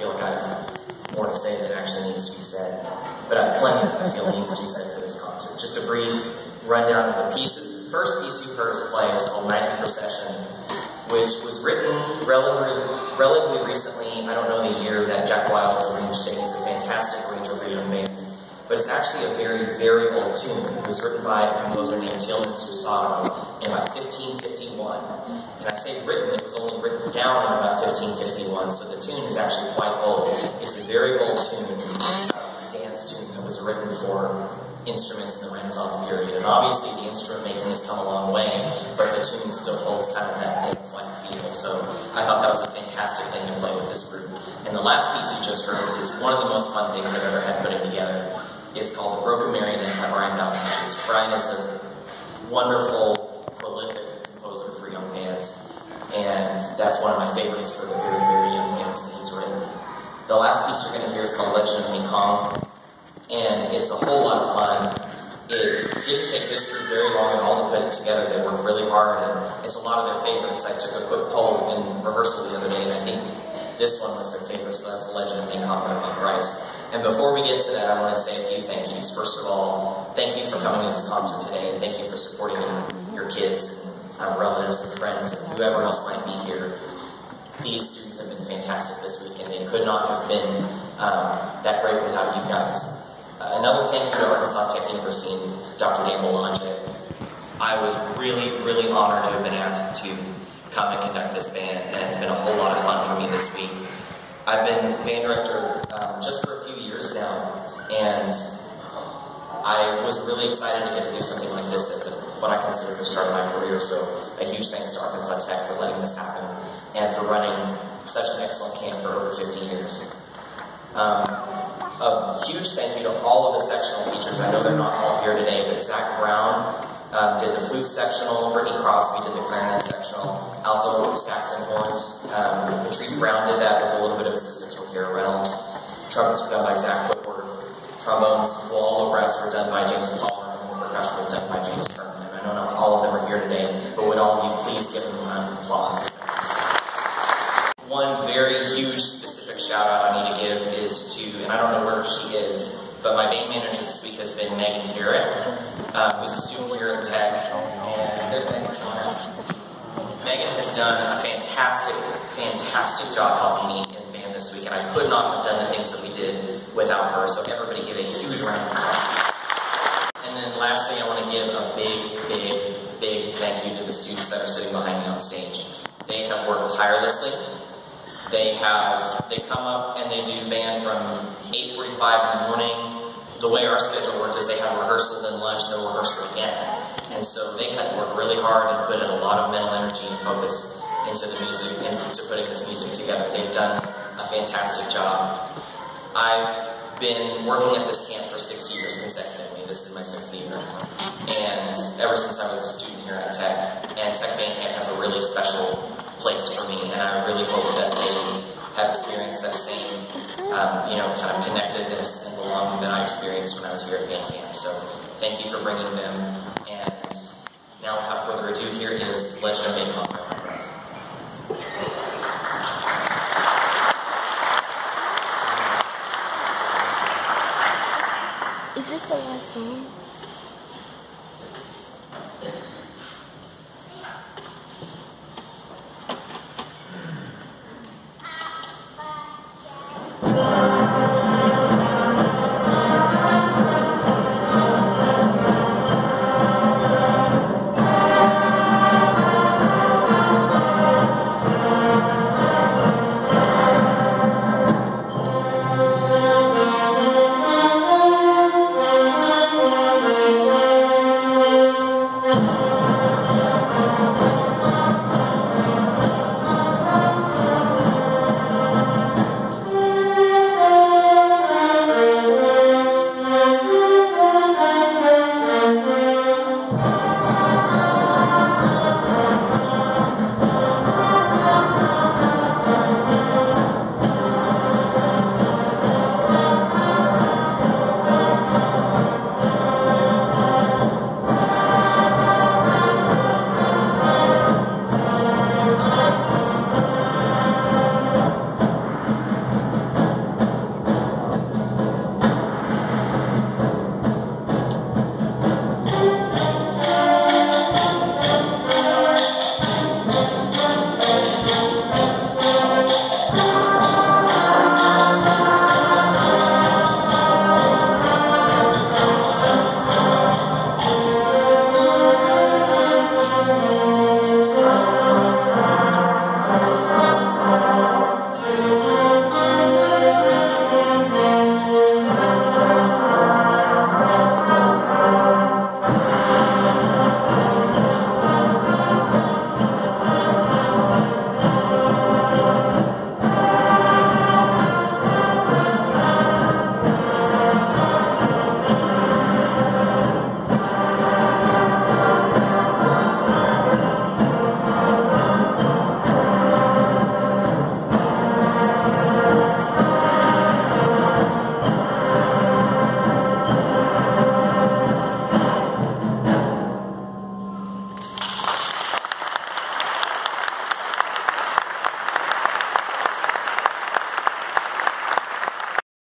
feel like I have more to say than actually needs to be said. But I have plenty that I feel needs to be said for this concert. Just a brief rundown of the pieces. The first piece you heard us play was called Nightly Procession, which was written relatively, relatively recently. I don't know the year that Jack Wild was arranged it. He's a fantastic arranger for young bands. But it's actually a very, very old tune. It was written by a composer named Tielman Susato in about 1551. And I say written, it was only written down in about 1551, so the tune is actually quite old. It's a very old tune, dance tune that was written for instruments in the Renaissance period. And obviously the instrument making has come a long way, but the tune still holds kind of that dance-like feel. So I thought that was a fantastic thing to play with this group. And the last piece you just heard is one of the most fun things I've ever had putting together. It's called The Broken Marionette by Brian Balmages. Brian is a wonderful, prolific composer for young bands, and that's one of my favorites for the very, very young bands that he's written. The last piece you're going to hear is called Legend of Mekong, and it's a whole lot of fun. It didn't take this group very long at all to put it together. They worked really hard, and it's a lot of their favorites. I took a quick poll in rehearsal the other day, and I think this one was their favorite, so that's The Legend of Mekong by Mike Rice. And before we get to that, I want to say a few thank yous. First of all, thank you for coming to this concert today, and thank you for supporting your kids uh, relatives and friends and whoever else might be here. These students have been fantastic this week, and they could not have been um, that great without you guys. Uh, another thank you to Arkansas Tech University and Dr. Dan Boulanger. I was really, really honored to have been asked to come and conduct this band, and it's been a whole lot of fun for me this week. I've been band director um, just for a few years now, and I was really excited to get to do something like this at the, what I consider the start of my career. So a huge thanks to Arkansas Tech for letting this happen and for running such an excellent camp for over 50 years. Um, a huge thank you to all of the sectional teachers. I know they're not all here today, but Zach Brown um, did the flute sectional, Brittany Crosby did the clarinet sectional, alto sax and horns. Um, Patrice Brown did that with a little bit of assistance from Kara Reynolds. Trumpets were done by Zach Whitworth. Trombones, well, all the rest were done by James Palmer, and the percussion was done by James Turner. And I know not all of them are here today, but would all of you please give them a round of applause? One very huge specific shout out I need to give is to, and I don't know where she is, but my band manager this week has been Megan Garrett, um, who's a student here at Tech. And there's Megan. Megan has done a fantastic, fantastic job helping me in band this week, and I could not have done the things that we did without her. So everybody give a huge round of applause. And then lastly, I want to give a big, big, big thank you to the students that are sitting behind me on stage. They have worked tirelessly. They have they come up and they do band from 8:45 in the morning. The way our schedule worked is they have rehearsal, then lunch, then rehearsal again. And so they had to work really hard and put in a lot of mental energy and focus into the music and to putting this music together. They've done a fantastic job. I've been working at this camp for six years consecutively. This is my sixth year. And ever since I was a student here at Tech, and Tech Band Camp has a really special place for me, and I really hope that they have experienced that same, um, you know, kind of connectedness and belonging that I experienced when I was here at Band Camp. So thank you for bringing them. And now, without further ado, here is Legend of Mekong. Bye.